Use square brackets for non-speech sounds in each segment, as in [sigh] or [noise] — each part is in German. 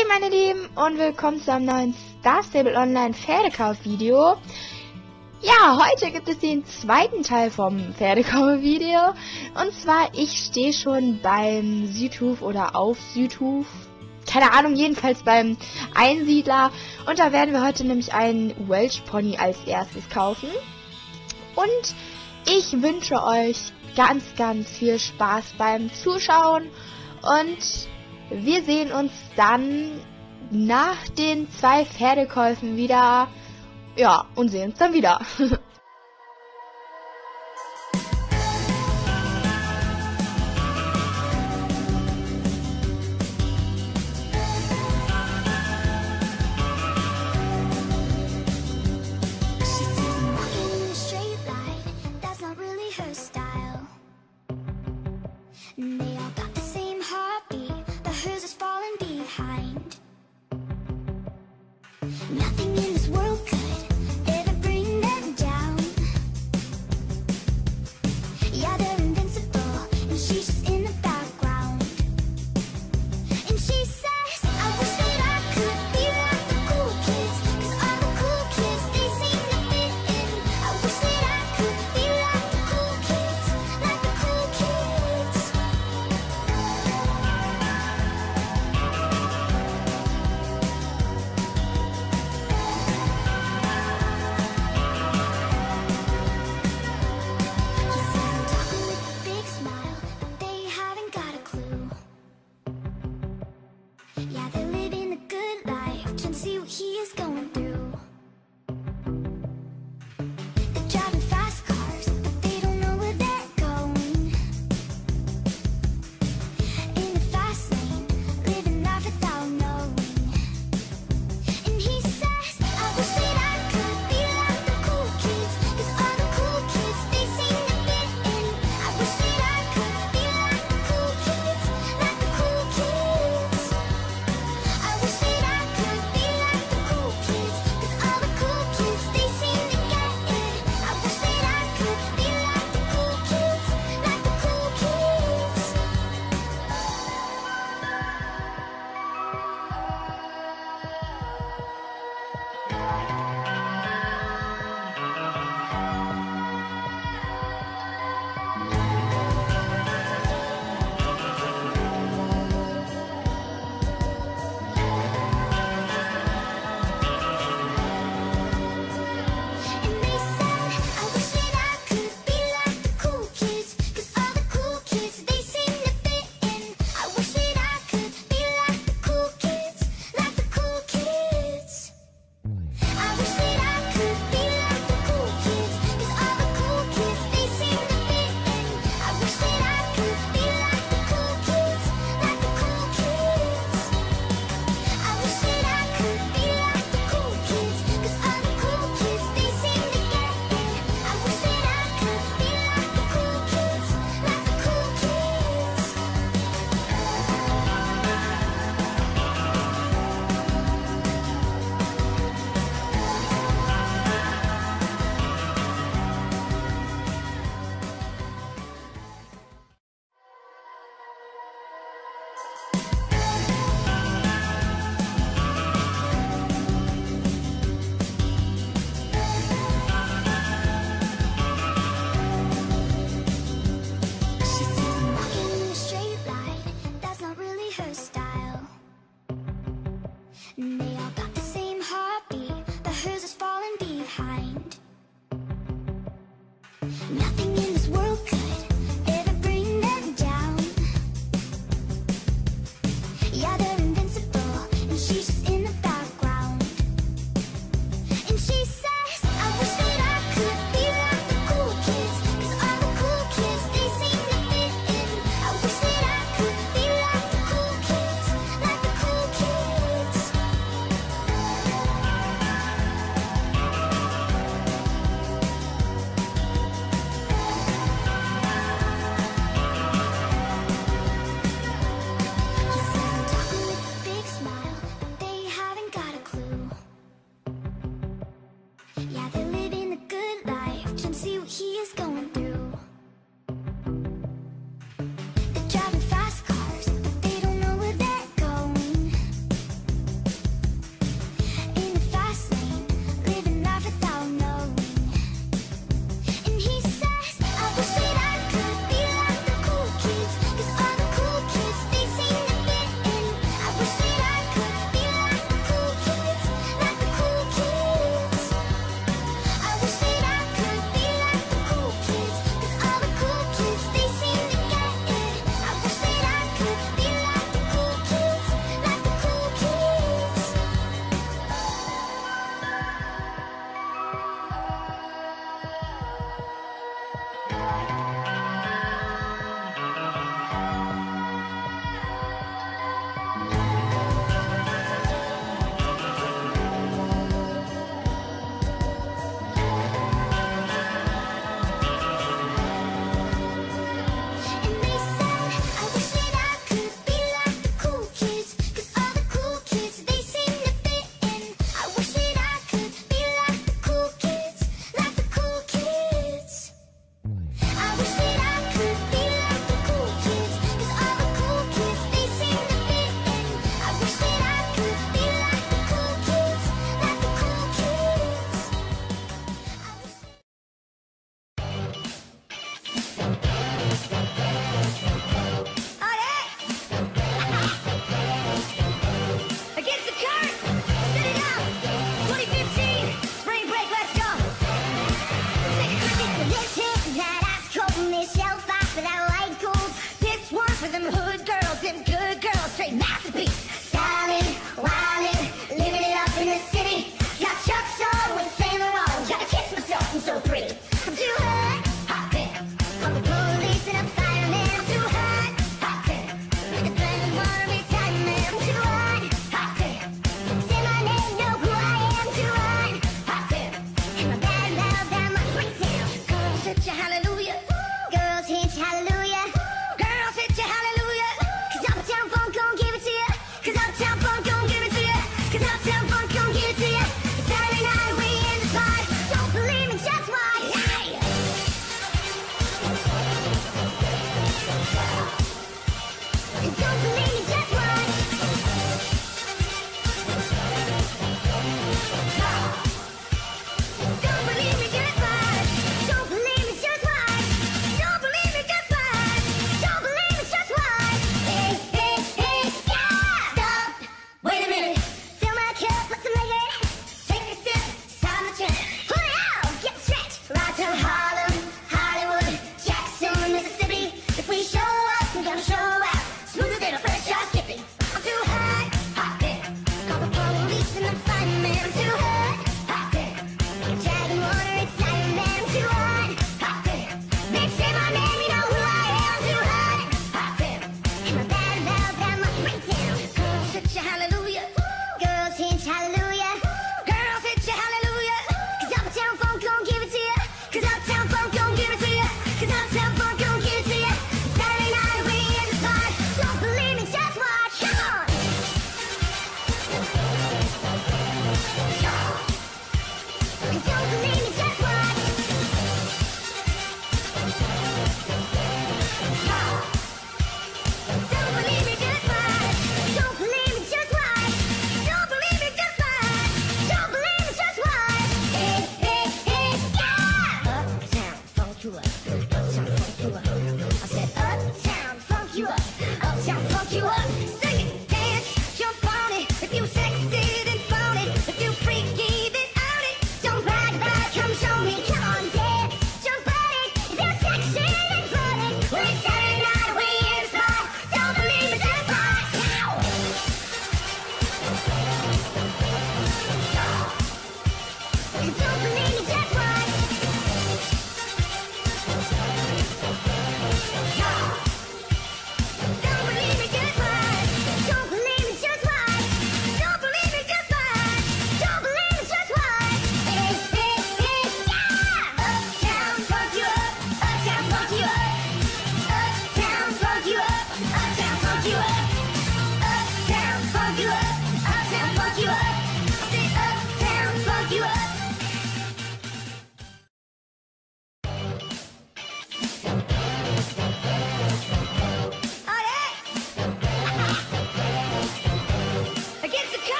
Hey meine Lieben und willkommen zu einem neuen Star Stable Online Pferdekauf Video. Ja, heute gibt es den zweiten Teil vom Pferdekauf Video. Und zwar, ich stehe schon beim Südhof oder auf Südhof. Keine Ahnung, jedenfalls beim Einsiedler. Und da werden wir heute nämlich einen Welsh Pony als erstes kaufen. Und ich wünsche euch ganz, ganz viel Spaß beim Zuschauen. Und wir sehen uns dann nach den zwei Pferdekäufen wieder. Ja, und sehen uns dann wieder. [laughs] and they all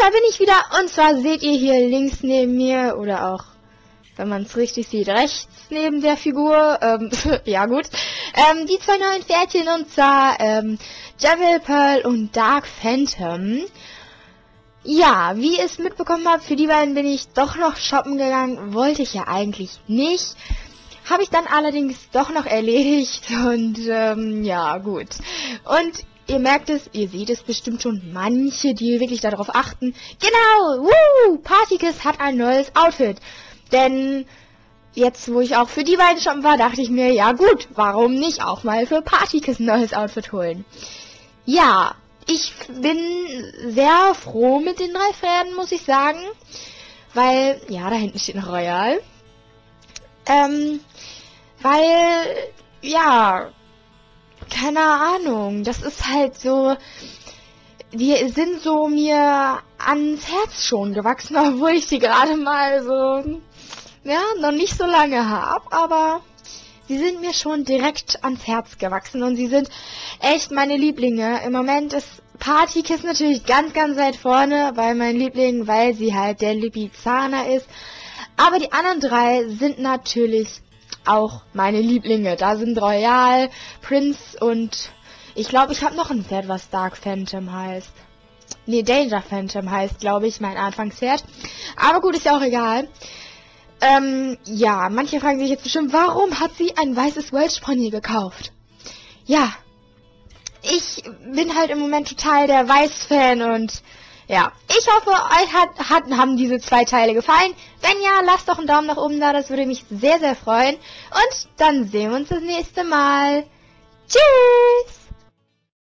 da bin ich wieder. Und zwar seht ihr hier links neben mir oder auch, wenn man es richtig sieht, rechts neben der Figur. Ähm, [laughs] ja gut. Ähm, die zwei neuen Pferdchen und zwar ähm, Devil Pearl und Dark Phantom. Ja, wie ihr es mitbekommen habt, für die beiden bin ich doch noch shoppen gegangen. Wollte ich ja eigentlich nicht. Habe ich dann allerdings doch noch erledigt [laughs] und ähm, ja, gut. Und ihr merkt es, ihr seht es bestimmt schon, manche, die wirklich darauf achten. Genau, woo, Partykiss hat ein neues Outfit. Denn jetzt, wo ich auch für die beiden shoppen war, dachte ich mir, ja gut, warum nicht auch mal für Partykiss ein neues Outfit holen? Ja, ich bin sehr froh mit den drei Pferden, muss ich sagen. Weil, ja, da hinten steht noch Royal. Ähm, weil, ja, keine Ahnung. Das ist halt so. Die sind so mir ans Herz schon gewachsen, [laughs] obwohl ich die gerade mal so. Ja, noch nicht so lange habe, aber sie sind mir schon direkt ans Herz gewachsen und sie sind echt meine Lieblinge. Im Moment ist Party Partykiss natürlich ganz, ganz weit vorne weil mein Liebling, weil sie halt der Lipizzaner ist. Aber die anderen drei sind natürlich auch meine Lieblinge. Da sind Royal, Prince und ich glaube, ich habe noch ein Pferd, was Dark Phantom heißt. Nee, Danger Phantom heißt, glaube ich, mein Anfangspferd. Aber gut, ist ja auch egal. Ähm, ja, manche fragen sich jetzt bestimmt, warum hat sie ein weißes Welsh Pony gekauft? Ja, ich bin halt im Moment total der Weiß-Fan und ja, ich hoffe, euch hat, hat, haben diese zwei Teile gefallen. Wenn ja, lasst doch einen Daumen nach oben da, das würde mich sehr, sehr freuen. Und dann sehen wir uns das nächste Mal. Tschüss!